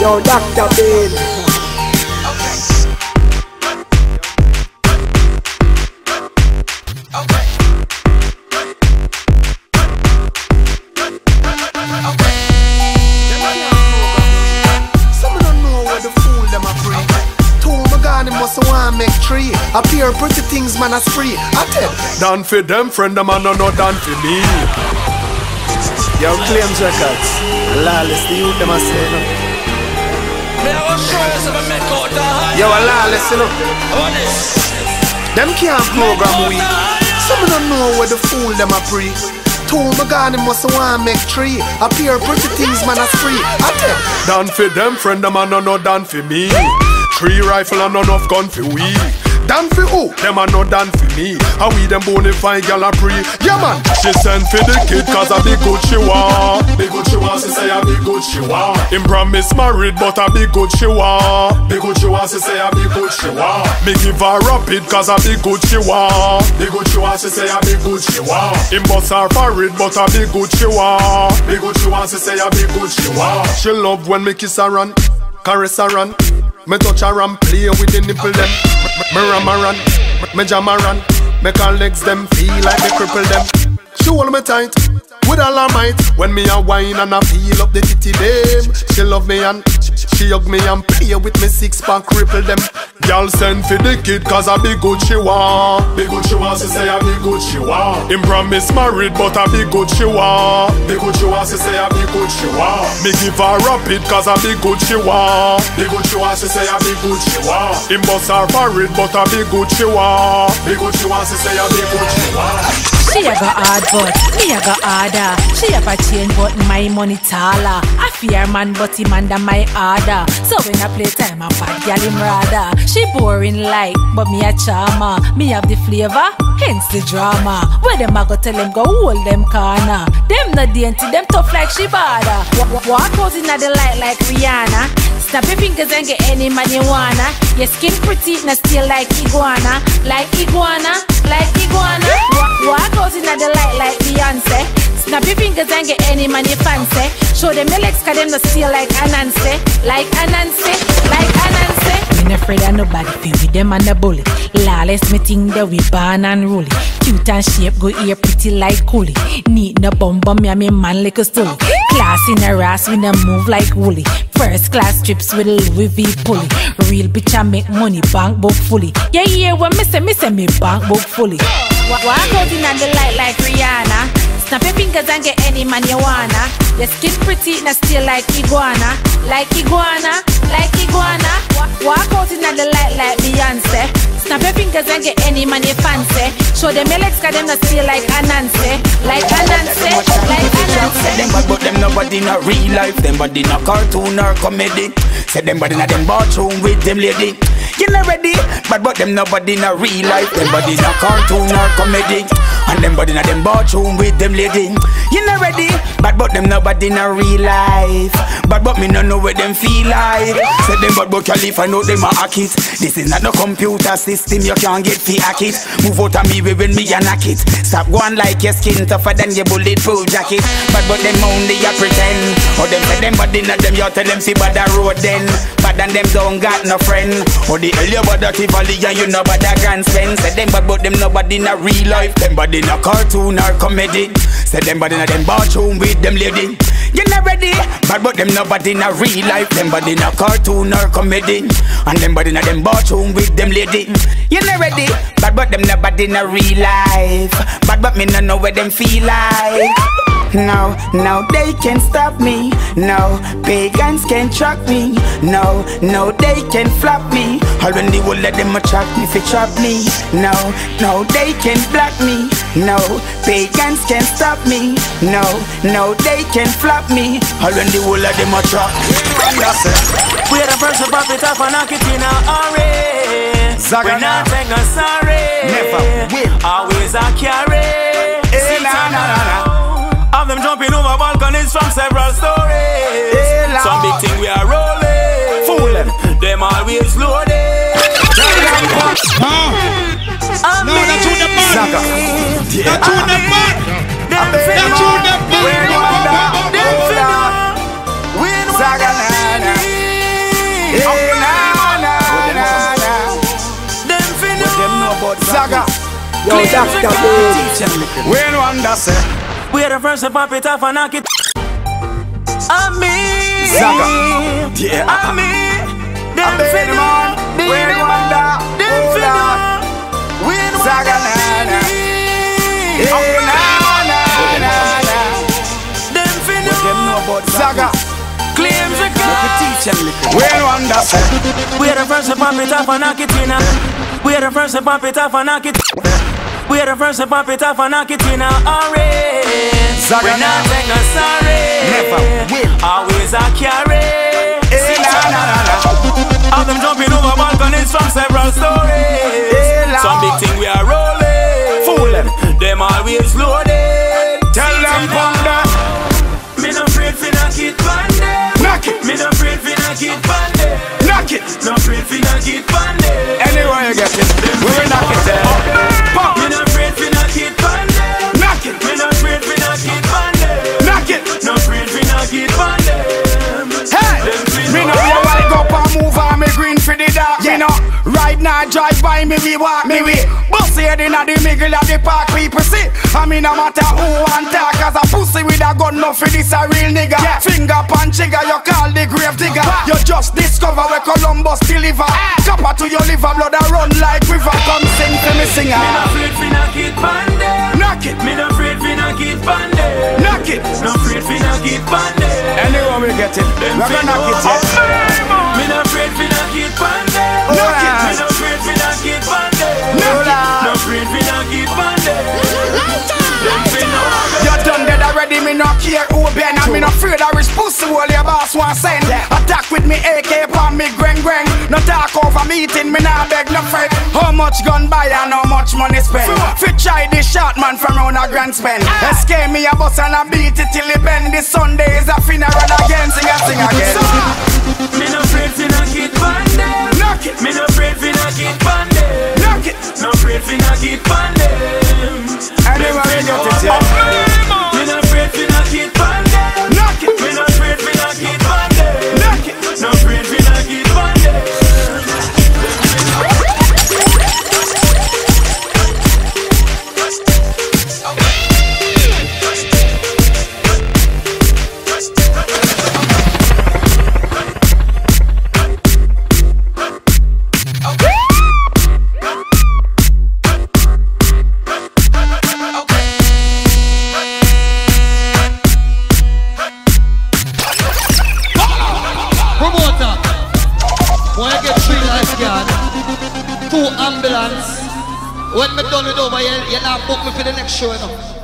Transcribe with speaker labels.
Speaker 1: Yo, Dr. Bean.
Speaker 2: Some don't know what the fool them a free. Two my gun must want make three. Appear pretty things man a spree. I tell.
Speaker 3: Done for them, friend, them and no no done for me.
Speaker 1: Yo, Claims Records. Lawless, the youth them a say, no. Yo, a lawless, you know.
Speaker 2: Them can't program we. Some of them know what the fool them a pre. Two my gun must want make three. Appear pretty things man a spree. I tell.
Speaker 3: Done for them, friend, them and no no done for me. Three rifle and enough gun for we. Done for who? Them are not done for me. How we them boney fine gal a pre. Yeah man, she send for the kid cause a big good she want. Big good she want, she say a big good she want. Him promise married but a big good she want. Big good she want, she say a big good she want. Me give her rapid cause a big good she want. Big good she want, she say a big good she want. Him bust her forehead but a big good she want. Big good she want, she say a big good she want. She love when me kiss her and caress her and me touch her and play with the nipple them. Me and me jam her and make her legs them feel like me cripple them. She hold me tight with all her might when me a wine and I feel up the titty them. She love me and she hug me and play with me six pack cripple them. Girl send for the kid cause a big good she want. Big good she want, she say a big good she want. Him promise married but a big good she want. Big good she want, she say a big good she want. Me give her rapid cause a big good she want. Big good she want, she say a big good she want. Him bust her forehead but a big good she want. Big good she want, she say a big good she want.
Speaker 4: She a go hard but me a go harder. She have a change but my money taller. I fear man but him under my order. So when I play time a fat gal him rather. She boring like but me a charmer. Me have the flavor, hence the drama. Where them a go tell them go hold them corner. Them no dainty, them tough like she bada. Wa- wa- Walk out inna the light like Rihanna. Snap your fingers and get any man you wanna. Your skin pretty, na still like iguana, like iguana, like iguana. Snap your fingers and get any you fancy. Show them your legs 'cause them no still like Anansi, like Anansi, like Anansi. Me no afraid of nobody, feel with them and the bully. Lawless me think that we born and rolling. Cute and shape, go ear pretty like coolie. Need no bum bum, me and me man like a stool. Class in a ass, we no move like woolly. First class trips with Louis V pulley. Real bitch I make money, bank book fully. Yeah, yeah, when me say, me say me bank book fully. Wa- Walk out in the light like Rihanna. Fingers and get any man you wanna. Your skin pretty, na still like iguana, like iguana, like iguana. Wa- Walk out in the light like Beyonce. Snap your fingers and get any man you fancy. Show them your legs 'cause them not still like Anansi, like Anansi, like Anansi.
Speaker 5: Them bad but them nobody not real life Them body not cartoon or comedy Say them body not them bathroom with them lady You not ready? Bad but them nobody not real life Them body not cartoon or comedy And them body not them bathroom with them lady. You not ready? Bad but them nobody not real life. Bad but me no know what them feel like. Say them bad but California know them a hack it. This is not no computer system you can't get fi hack it. Move out of me way when me a knock it. Stop going like your skin tougher than your bulletproof jacket. Bad but them only a pretend. Or them say them bad inna them you tell them see bad a road then. Bad and them don't got no friend. Or the hell you at Tivoli and you know bad a grand spend. Say them bad but them nobody in a real life. Them bad in a cartoon or comedy. Say them body inna them bathroom with them lady. You not ready? Bad but them nobody in a real life. Them body in a cartoon or comedy. And them bad inna them bathroom with them lady. You not ready? Bad but them nobody in a real life. Bad but me no know where them feel like no, no, they can't stop me. No, pagans can't track me. No, no, they can't flop me. All when they will let them attract me, fi trap me. No, no, they can't block me. No, pagans can't stop me. No, no, they can't flop me. All when they will let them attract me.
Speaker 6: We're the first to pop it off and knock it in a hurry.
Speaker 5: Zaga
Speaker 6: We not
Speaker 5: now.
Speaker 6: take no sorry.
Speaker 5: Never will.
Speaker 6: Always a carry.
Speaker 5: Eh,
Speaker 6: Sit
Speaker 5: na,
Speaker 6: down
Speaker 5: na, na,
Speaker 6: now. Have them jumping over balconies from several stories.
Speaker 5: La.
Speaker 6: Some big thing we are rolling.
Speaker 5: Fool them.
Speaker 6: Them always loaded.
Speaker 7: No, that's who the man.
Speaker 5: Zaga.
Speaker 7: That's who the man. That's who the man.
Speaker 6: Them finna. Win
Speaker 5: Zaga,
Speaker 6: one
Speaker 5: na, na.
Speaker 1: Hey, nah, nah, nah, nah.
Speaker 6: Them fi
Speaker 1: But them know
Speaker 6: know.
Speaker 1: about Zaga.
Speaker 5: Yo, Dr. Boom.
Speaker 1: When one that say,
Speaker 6: We are the first to pop it off and knock it. I'm me.
Speaker 1: Zaga. Yeah.
Speaker 6: I'm me. Them
Speaker 1: Baby
Speaker 6: fi
Speaker 1: man, when one that,
Speaker 6: Them
Speaker 1: hold
Speaker 6: fi
Speaker 1: on.
Speaker 6: know. One
Speaker 1: Zaga, nah.
Speaker 6: baby.
Speaker 1: Hey, nah, nah, nah, nah.
Speaker 6: Them fi
Speaker 1: But them know
Speaker 6: know.
Speaker 1: about Zaga.
Speaker 6: Claims a
Speaker 1: Make you
Speaker 6: car.
Speaker 1: teach them one that
Speaker 6: We are the first to pop it off and knock it in. We are the first to pop it off and knock it. We are the first to pop it off and knock it in. Orange.
Speaker 1: Zaga
Speaker 6: We not take no sorry.
Speaker 1: Never will.
Speaker 6: Always a carry.
Speaker 1: hey, nah, nah, nah.
Speaker 6: All them jumping over balconies from several stories.
Speaker 1: Eh, hey, Lord.
Speaker 6: Some big thing we are rolling.
Speaker 1: Fool them.
Speaker 6: Them always loaded.
Speaker 1: Tell them panda,
Speaker 6: Me no afraid fi knock it them.
Speaker 1: knock it,
Speaker 6: Me no afraid fi knock it them.
Speaker 1: knock it.
Speaker 6: No afraid fi knock it them.
Speaker 1: By me we walk me way. Bust head inna the middle of the park people see. I mean no matter who want talk Cause a pussy with a gun no for this a real nigga. yeah. Finger punch trigger you call the grave digger. You just discover where Columbus deliver. Ah. Copper to your liver blood a run like river. Come sing for me
Speaker 6: Me no
Speaker 1: singer.
Speaker 6: afraid fi knock it pan.
Speaker 1: Knock it,
Speaker 6: Me me no
Speaker 1: care who been And me no afraid of rich pussy all your boss want send. Attack with me AK upon me greng greng No talk over meeting, me nah beg no friend. How much gun buy and how much money spend? Fi try this shot man from round a grand spend. Ah. Escape me a bus and I beat it till it bend. This Sunday is a funeral again, sing and sing again.
Speaker 6: Me no afraid fi knock it pan them.
Speaker 1: Knock it,
Speaker 6: Me no afraid fi knock it pan them.
Speaker 1: knock it.
Speaker 6: No afraid fi knock it pan them.
Speaker 1: Anywhere we get it, yeah
Speaker 8: ambulance. When me done with over, you, you not book me for the next show, you know.